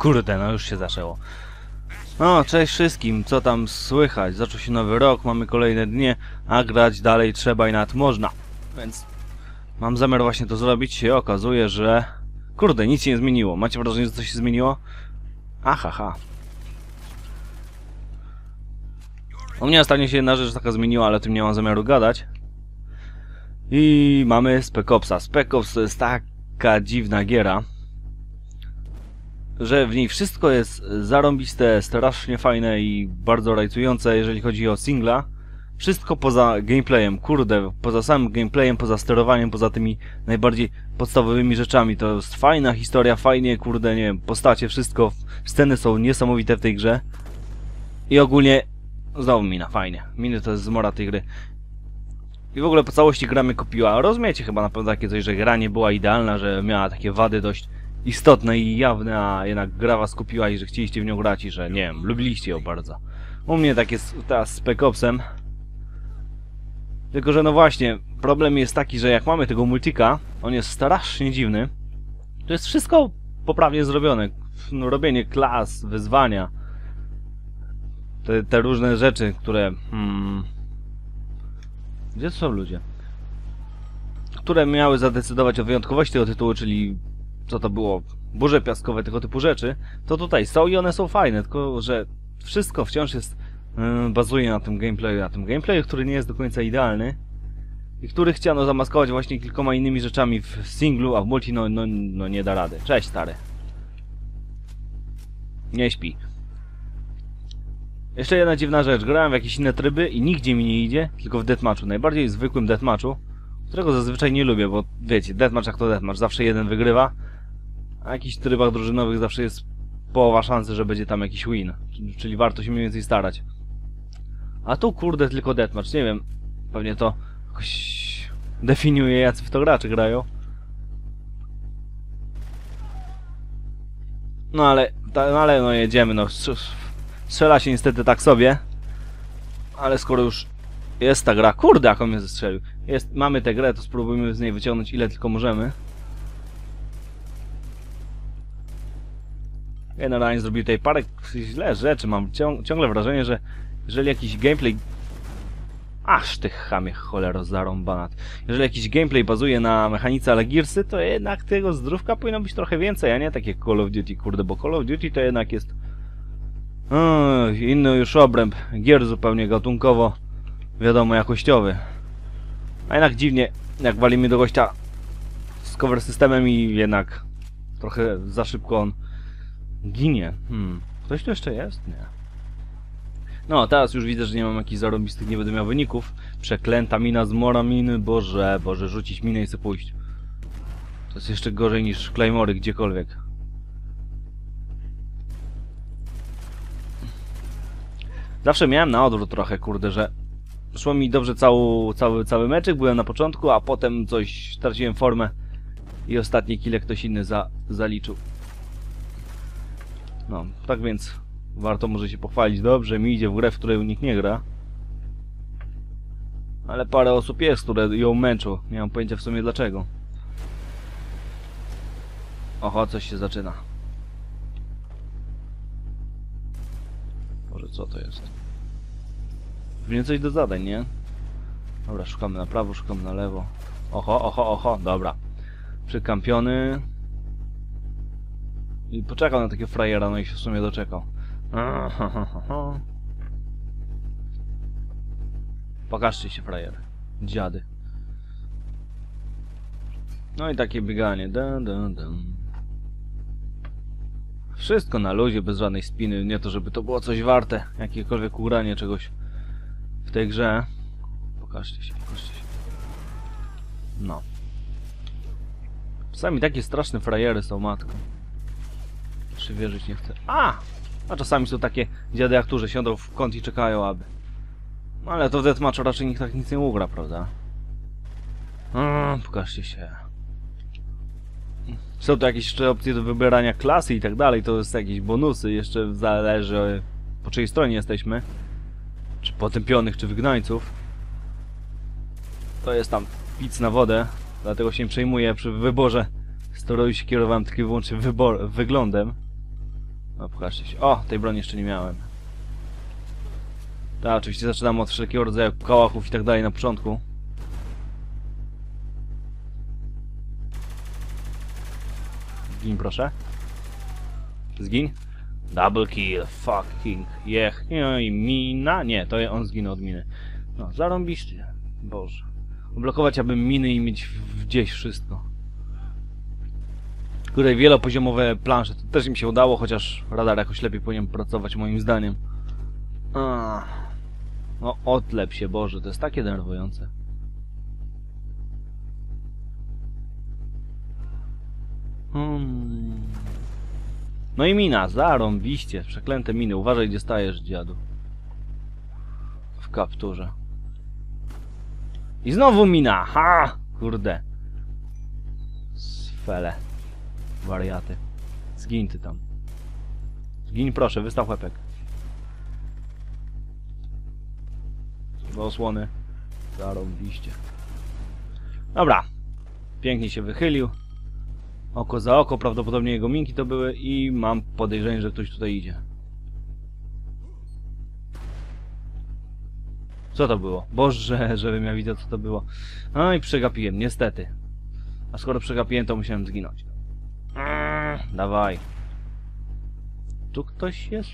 Kurde, no już się zaczęło. No, cześć wszystkim, co tam słychać? Zaczął się nowy rok, mamy kolejne dnie, a grać dalej trzeba i nawet można. Więc mam zamiar właśnie to zrobić. Się okazuje, że... Kurde, nic się nie zmieniło. Macie wrażenie, że coś się zmieniło? Aha, ha. U mnie ostatnio się jedna rzecz taka zmieniła, ale o tym nie mam zamiaru gadać. I mamy Spec Opsa. Spec Ops to jest taka dziwna giera, że w niej wszystko jest zarąbiste, strasznie fajne i bardzo rajcujące, jeżeli chodzi o singla. Wszystko poza gameplayem, kurde, poza samym gameplayem, poza sterowaniem, poza tymi najbardziej podstawowymi rzeczami. To jest fajna historia, fajnie, kurde, nie wiem, postacie, wszystko, sceny są niesamowite w tej grze. I ogólnie, znowu mina, fajnie. Miny to jest zmora tej gry. I w ogóle po całości gra mnie kupiła. Rozumiecie chyba na pewno takie coś, że gra nie była idealna, że miała takie wady dość istotne i jawne, a jednak gra was kupiła i że chcieliście w nią grać i że, nie wiem, lubiliście ją bardzo. U mnie tak jest teraz z Spec Opsem. Tylko, że no właśnie, problem jest taki, że jak mamy tego multika, on jest strasznie dziwny. To jest wszystko poprawnie zrobione. No, robienie klas, wyzwania. Te, te różne rzeczy, które... Hmm, gdzie są ludzie? Które miały zadecydować o wyjątkowości tego tytułu, czyli co to było, burze piaskowe, tego typu rzeczy, to tutaj są i one są fajne, tylko że wszystko wciąż jest, yy, bazuje na tym gameplayu, na tym gameplayu, który nie jest do końca idealny i który chciano zamaskować właśnie kilkoma innymi rzeczami w singlu, a w multi no, no, no nie da rady. Cześć stary. Nie śpi. Jeszcze jedna dziwna rzecz, grałem w jakieś inne tryby i nigdzie mi nie idzie, tylko w deathmatchu, najbardziej zwykłym deathmatchu, którego zazwyczaj nie lubię, bo wiecie, deathmatch jak to deathmatch, zawsze jeden wygrywa, a jakichś trybach drużynowych zawsze jest połowa szansy, że będzie tam jakiś win. Czyli warto się mniej więcej starać. A tu kurde tylko deathmatch, nie wiem. Pewnie to jakoś definiuje jacy w to gracze grają. No ale, ta, no ale no jedziemy, no. Strzela się niestety tak sobie. Ale skoro już jest ta gra, kurde jak on mnie zestrzelił. Jest, mamy tę grę, to spróbujmy z niej wyciągnąć ile tylko możemy. Generalnie zrobił tutaj parę źle rzeczy. Mam ciągle wrażenie, że jeżeli jakiś gameplay... Aż tych chamie cholero zarąbanat. Jeżeli jakiś gameplay bazuje na mechanice ale Gearsy, to jednak tego zdrówka powinno być trochę więcej, a nie takie Call of Duty, kurde, bo Call of Duty to jednak jest... Inny już obręb. Gier zupełnie gatunkowo, wiadomo, jakościowy. A jednak dziwnie, jak walimy do gościa z cover systemem i jednak trochę za szybko on Ginie. Hmm. Ktoś tu jeszcze jest? Nie. No, teraz już widzę, że nie mam jakichś zarobistych, nie będę miał wyników. Przeklęta mina z mora miny. Boże, Boże, rzucić minę i sobie pójść. To jest jeszcze gorzej niż Claymory gdziekolwiek. Zawsze miałem na odwrót trochę, kurde, że szło mi dobrze cały, cały, cały meczek, byłem na początku, a potem coś straciłem formę i ostatnie kile ktoś inny za, zaliczył. No, tak więc warto może się pochwalić. Dobrze mi idzie w grę, w której nikt nie gra. Ale parę osób jest, które ją męczą. Nie mam pojęcia w sumie dlaczego. Oho, coś się zaczyna. Może co to jest? Pewnie coś do zadań, nie? Dobra, szukamy na prawo, szukamy na lewo. Oho, oho, oho, dobra. Przykampiony. I poczekał na takiego frajera, no i się w sumie doczekał. Pokażcie się, frajer. Dziady. No i takie bieganie. Dun, dun, dun. Wszystko na luzie, bez żadnej spiny. Nie to, żeby to było coś warte. Jakiekolwiek ugranie czegoś w tej grze. Pokażcie się, pokażcie się. No. Sami takie straszne frajery są, matką przywierzyć nie chcę. A! A czasami są takie dziady jak tu, że siądą w kąt i czekają, aby... No ale to w deathmatchu raczej nikt tak nic nie ugra, prawda? A, pokażcie się. Są tu jakieś jeszcze opcje do wybierania klasy i tak dalej, to jest jakieś bonusy, jeszcze zależy po czyjej stronie jesteśmy. Czy potępionych, czy wygnańców. To jest tam pic na wodę, dlatego się nie przejmuję przy wyborze steroju się kierowałem tylko i wyłącznie wyglądem. No, pokażcie się. O, tej broni jeszcze nie miałem. Tak, oczywiście zaczynam od wszelkiego rodzaju kałachów i tak dalej na początku. Zgin proszę. Zgin. Double kill, fucking jech. I mina. Nie, to on zginął od miny. No, zarąbisty. Boże. Oblokować aby miny i mieć gdzieś wszystko. Tutaj wielopoziomowe plansze, to też im się udało, chociaż radar jakoś lepiej powinien pracować moim zdaniem. No odlep się, Boże, to jest takie denerwujące. Hmm. No i mina, zarąbiście, przeklęte miny. Uważaj gdzie stajesz, dziadu. W kapturze. I znowu mina, ha! Kurde. Sfele. Wariaty. Zgin ty tam. Zgin proszę, wystaw łepek. Do osłony. Zarąbiście. Dobra. Pięknie się wychylił. Oko za oko, prawdopodobnie jego minki to były i mam podejrzenie, że ktoś tutaj idzie. Co to było? Boże, żebym ja widział co to było. No i przegapiłem, niestety. A skoro przegapiłem, to musiałem zginąć. Dawaj. Tu ktoś jest?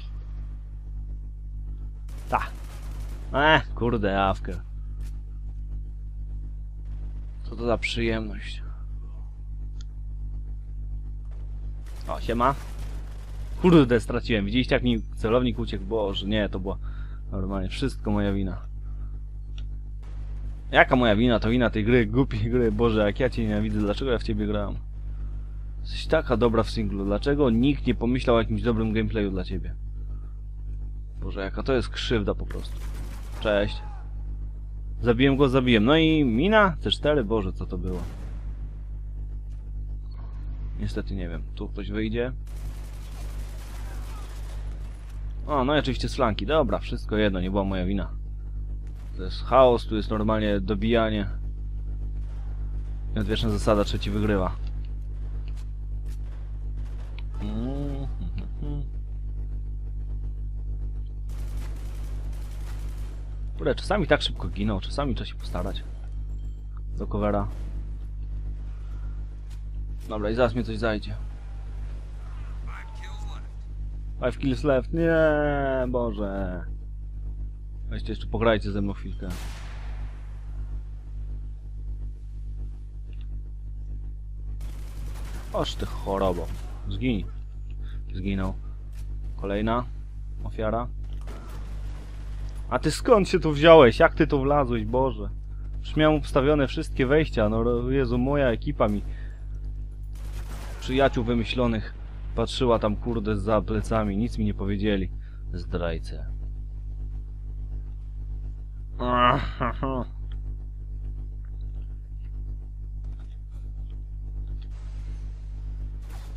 Ta. Eh, kurde, awkę. Co to za przyjemność. O, siema. Kurde, straciłem. Widzieliście jak mi celownik uciekł? Boże, nie, to było normalnie wszystko moja wina. Jaka moja wina? To wina tej gry, głupiej gry. Boże, jak ja cię nienawidzę, dlaczego ja w ciebie grałem? Jesteś taka dobra w singlu. Dlaczego nikt nie pomyślał o jakimś dobrym gameplayu dla ciebie? Boże, jaka to jest krzywda po prostu. Cześć. Zabiłem go, zabiłem. No i mina? C4? Boże, co to było? Niestety nie wiem. Tu ktoś wyjdzie. O, no i oczywiście z flanki. Dobra, wszystko jedno, nie była moja wina. To jest chaos, tu jest normalnie dobijanie. I odwieczna zasada, trzeci wygrywa. Kurde, czasami tak szybko giną, czasami trzeba się postarać. Do covera. Dobra, i zaraz mnie coś zajdzie. Five kills left. Nie, Boże. Weźcie jeszcze pograjcie ze mną chwilkę. Oż ty chorobo. Zginij. Zginął. Kolejna ofiara. A ty skąd się tu wziąłeś? Jak ty tu wlazłeś, Boże? Już miałem ustawione wszystkie wejścia. No Jezu, moja ekipa mi przyjaciół wymyślonych patrzyła tam kurde za plecami. Nic mi nie powiedzieli. Zdrajcy. Ahaha.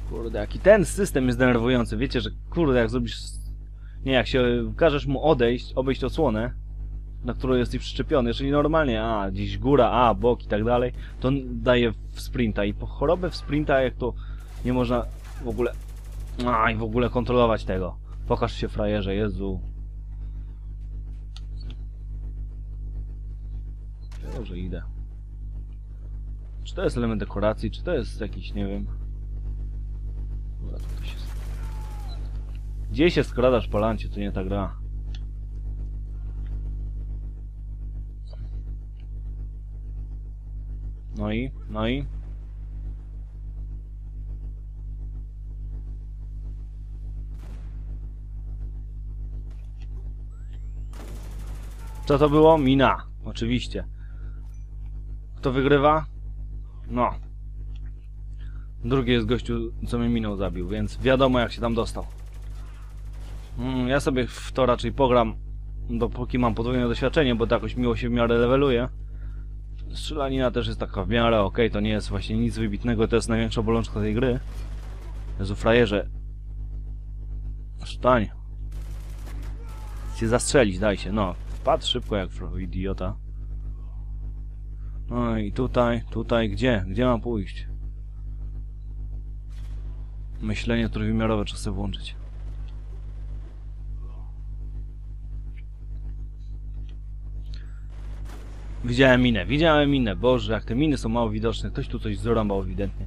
Kurde, jaki ten system jest denerwujący. Wiecie, że kurde, jak zrobisz... Nie, jak się każesz mu odejść, obejść osłonę, na którą jesteś przyczepiony, czyli normalnie, a, gdzieś góra, a, bok i tak dalej, to daje w sprinta. I po chorobę w sprinta, jak to nie można w ogóle... A, i w ogóle kontrolować tego. Pokaż się, frajerze, Jezu. Dobrze, idę. Czy to jest element dekoracji, czy to jest jakiś, nie wiem... Gdzie się skradasz po lancie, to nie ta gra. No i, no i. Co to było? Mina. Oczywiście. Kto wygrywa? No. Drugi jest gościu, co mnie minął zabił, więc wiadomo jak się tam dostał. Mm, ja sobie w to raczej pogram, dopóki mam podwójne doświadczenie, bo to jakoś miło się w miarę leveluje. Strzelanina też jest taka w miarę okej, to nie jest właśnie nic wybitnego, to jest największa bolączka tej gry. Jezu, frajerze. Stań. Cię zastrzelić, daj się, no. Wpadł szybko jak idiota. No i tutaj, tutaj, gdzie? Gdzie mam pójść? Myślenie trójwymiarowe trzeba sobie włączyć. Widziałem minę, widziałem minę. Boże, jak te miny są mało widoczne. Ktoś tu coś zarąbał ewidentnie.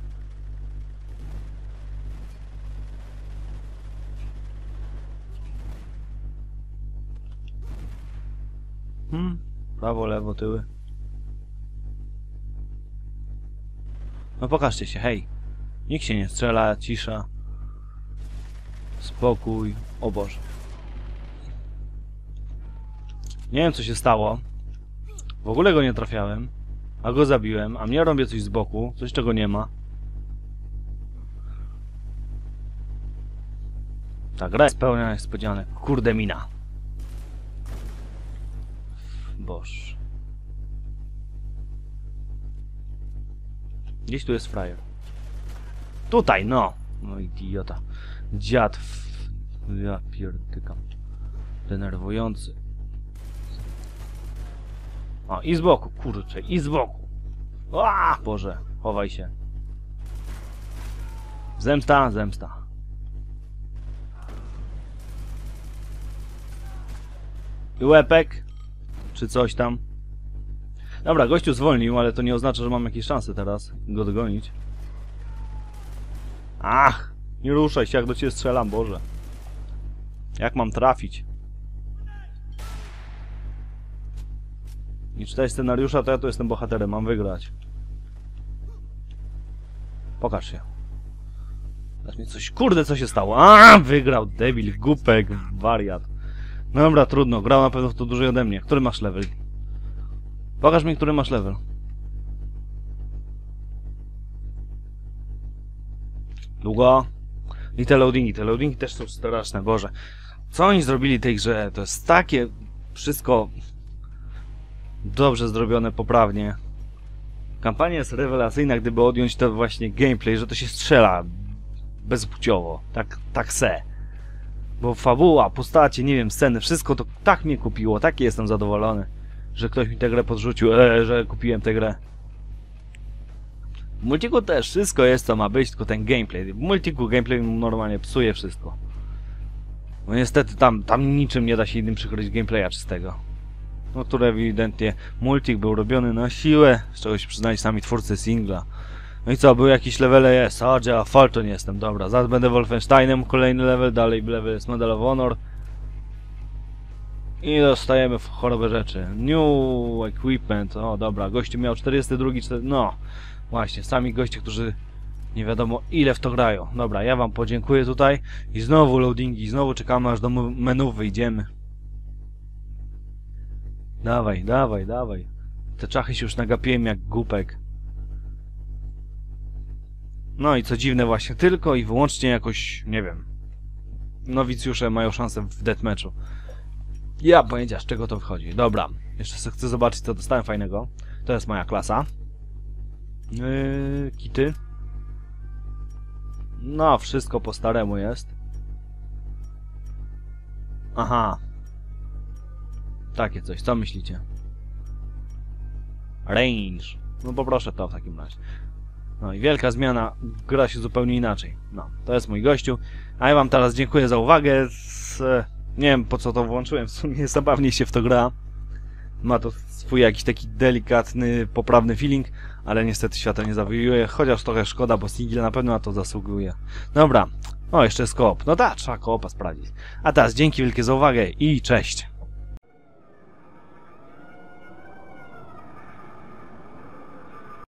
Hmm, prawo, lewo, tyły. No pokażcie się, hej. Nikt się nie strzela, cisza. Spokój. O Boże. Nie wiem co się stało. W ogóle go nie trafiałem. A go zabiłem, a mnie robię coś z boku, coś czego nie ma. Ta gra jest pełna niespodzianek. Kurde mina. Boż. Gdzieś tu jest frajer. Tutaj, no! No idiota. Dziad w... Ja pierdykam. Denerwujący. O, i z boku, kurczę, i z boku. A, Boże, chowaj się. Zemsta, zemsta. I łepek, czy coś tam. Dobra, gościu zwolnił, ale to nie oznacza, że mam jakieś szanse teraz go dogonić. Ach, nie ruszaj się, jak do ciebie strzelam, Boże. Jak mam trafić? Nie czytaj scenariusza, to ja tu jestem bohaterem, mam wygrać. Pokaż się. Dasz mi coś. Kurde, co się stało? A, wygrał, debil, głupek, wariat. Dobra, trudno, grał na pewno w to dłużej ode mnie. Który masz level? Pokaż mi, który masz level. Długo. I te loadingi, te loadingi też są straszne, Boże. Co oni zrobili tej grze? To jest takie wszystko dobrze zrobione, poprawnie. Kampania jest rewelacyjna, gdyby odjąć to właśnie gameplay, że to się strzela bezpłciowo, tak, tak se. Bo fabuła, postacie, nie wiem, sceny, wszystko to tak mnie kupiło, taki jestem zadowolony, że ktoś mi tę grę podrzucił, e, że kupiłem tę grę. W multiku też wszystko jest co ma być, tylko ten gameplay. W multiku gameplay normalnie psuje wszystko. No niestety tam, tam niczym nie da się innym przykryć gameplaya czystego. No który ewidentnie multik był robiony na siłę, z czego się przyznali sami twórcy singla. No i co, był jakiś level jest, a ja Falton jestem, dobra, zaraz będę Wolfensteinem, kolejny level, dalej level jest Medal of Honor. I dostajemy w chorobe rzeczy. New equipment, o dobra, gościu miał 42, 4, no właśnie, sami goście, którzy nie wiadomo ile w to grają. Dobra, ja wam podziękuję tutaj i znowu loadingi, znowu czekamy aż do menu wyjdziemy. Dawaj, dawaj, dawaj. Te czachy się już nagapiłem jak głupek. No i co dziwne właśnie, tylko i wyłącznie jakoś, nie wiem, nowicjusze mają szansę w deathmatchu. Ja pojęcia, z czego to wychodzi. Dobra, jeszcze chcę zobaczyć, co dostałem fajnego. To jest moja klasa. Yy, kity. No, wszystko po staremu jest. Aha. Takie coś, co myślicie? Range. No poproszę to w takim razie. No i wielka zmiana, gra się zupełnie inaczej. No, to jest mój gościu. A ja wam teraz dziękuję za uwagę. Z, nie wiem po co to włączyłem, w sumie zabawnie się w to gra. Ma to swój jakiś taki delikatny, poprawny feeling, ale niestety świata nie zawołuje, chociaż trochę szkoda, bo single na pewno na to zasługuje. Dobra, o jeszcze jest koop. No tak, trzeba koopa sprawdzić. A teraz dzięki wielkie za uwagę i cześć!